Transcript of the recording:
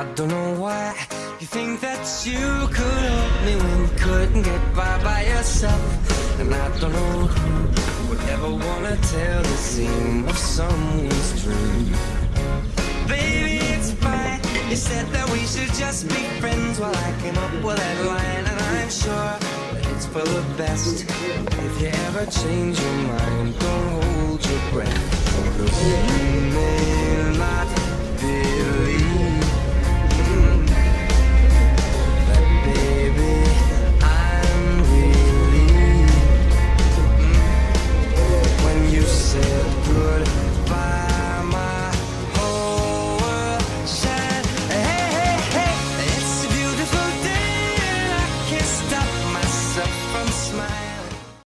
I don't know why you think that you could help me when you couldn't get by by yourself. And I don't know who would ever wanna tell the seam of someone's dream. Baby, it's fine. You said that we should just be friends while I came up with that line, and I'm sure that it's for the best. If you ever change your mind, smile.